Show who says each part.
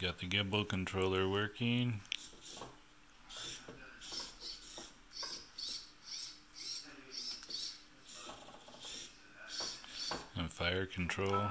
Speaker 1: Got the gimbal controller working. And fire control.